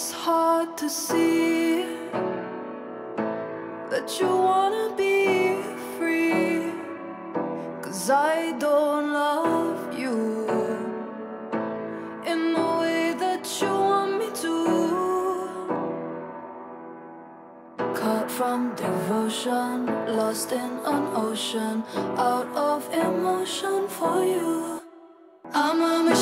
it's hard to see that you wanna be free. Cause I don't love you in the way that you want me to. Caught from devotion, lost in an ocean, out of emotion for you. I'm a machine.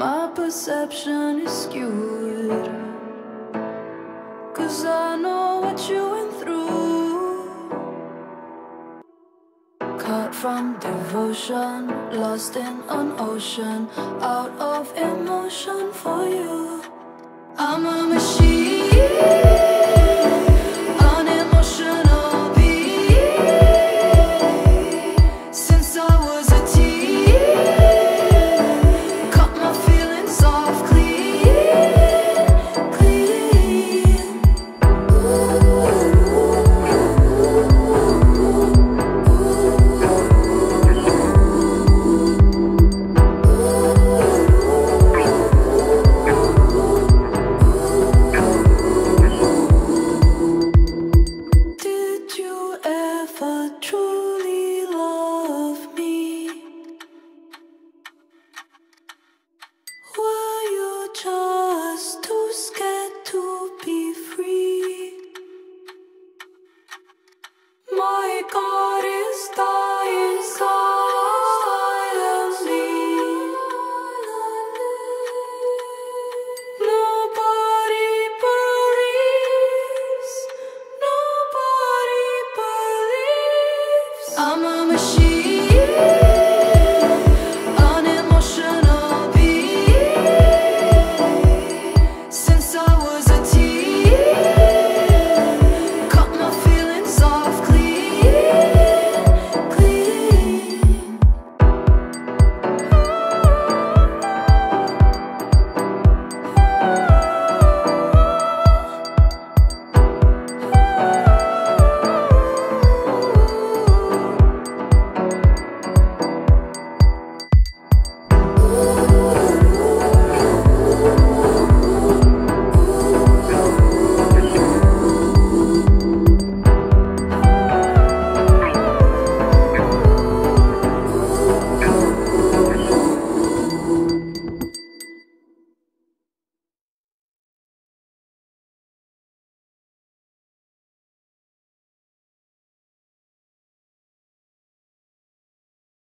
My perception is skewed. Cause I know what you went through. Caught from devotion, lost in an ocean, out of emotion for you. I'm a machine. I'm a machine.